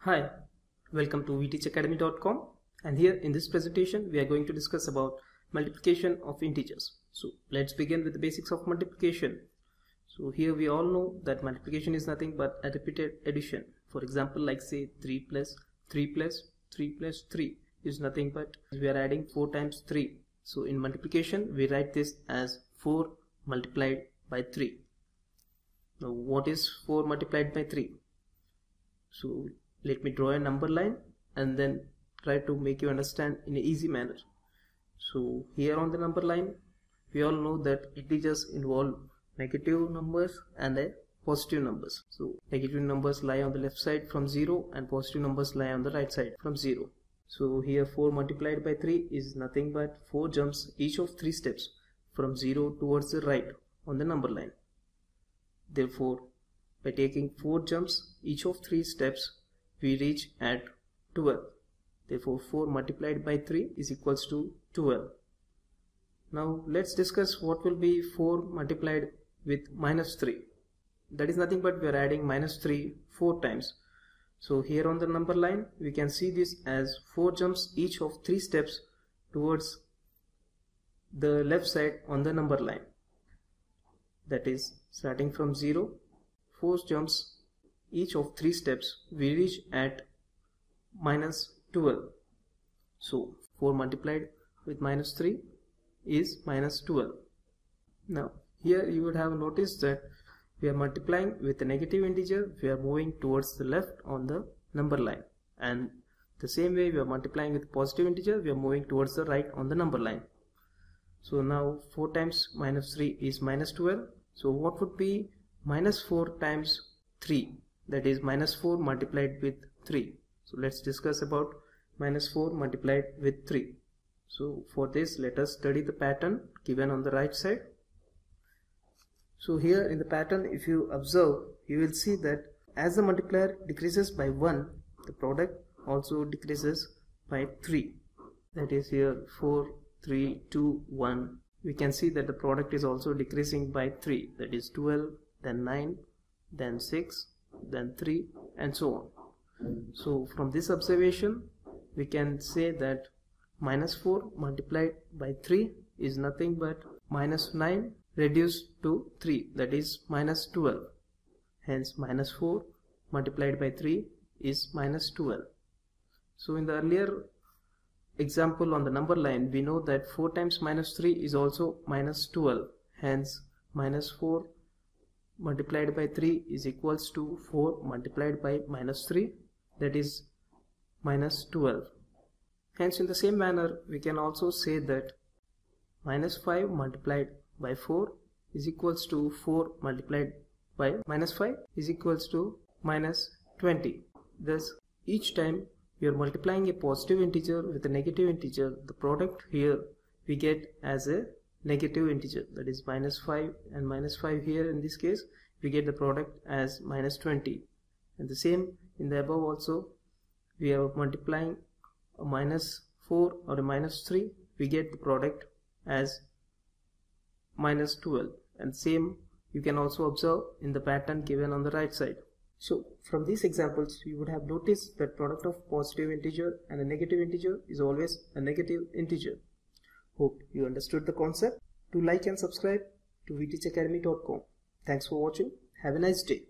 Hi, welcome to weteachacademy.com and here in this presentation we are going to discuss about multiplication of integers. So let's begin with the basics of multiplication. So here we all know that multiplication is nothing but a repeated addition. For example like say 3 plus 3 plus 3 plus 3 is nothing but we are adding 4 times 3. So in multiplication we write this as 4 multiplied by 3. Now what is 4 multiplied by 3? So let me draw a number line and then try to make you understand in an easy manner. So here on the number line we all know that integers involve negative numbers and a positive numbers. So negative numbers lie on the left side from 0 and positive numbers lie on the right side from 0 so here 4 multiplied by 3 is nothing but 4 jumps each of 3 steps from 0 towards the right on the number line. Therefore by taking 4 jumps each of 3 steps we reach at 12 therefore 4 multiplied by 3 is equals to 12 now let's discuss what will be 4 multiplied with minus 3 that is nothing but we are adding minus 3 4 times. So here on the number line we can see this as 4 jumps each of 3 steps towards the left side on the number line. That is starting from 0 4 jumps each of three steps we reach at minus 12 so 4 multiplied with minus 3 is minus 12 now here you would have noticed that we are multiplying with a negative integer. We are moving towards the left on the number line. And the same way we are multiplying with positive integer we are moving towards the right on the number line. So now 4 times minus 3 is minus 12 so what would be minus 4 times 3 that is minus 4 multiplied with 3 so let's discuss about minus 4 multiplied with 3 so for this let us study the pattern given on the right side. So here in the pattern if you observe you will see that as the multiplier decreases by 1 the product also decreases by 3 that is here 4 3 2 1 we can see that the product is also decreasing by 3 that is 12 then 9 then 6 then 3 and so on. So from this observation we can say that minus 4 multiplied by 3 is nothing but minus 9 reduced to 3 that is minus 12 hence minus 4 multiplied by 3 is minus 12 so in the earlier example on the number line we know that 4 times minus 3 is also minus 12 hence minus 4 multiplied by 3 is equals to 4 multiplied by minus 3 that is minus 12 hence in the same manner we can also say that minus 5 multiplied by 4 is equals to 4 multiplied by minus 5 is equals to minus 20 thus each time we are multiplying a positive integer with a negative integer the product here we get as a negative integer that is minus 5 and minus 5 here in this case we get the product as minus 20 and the same in the above also we are multiplying a minus 4 or a minus 3 we get the product as minus 12 and same you can also observe in the pattern given on the right side. So from these examples you would have noticed that product of positive integer and a negative integer is always a negative integer Hope you understood the concept. Do like and subscribe to weteachacademy.com. Thanks for watching. Have a nice day.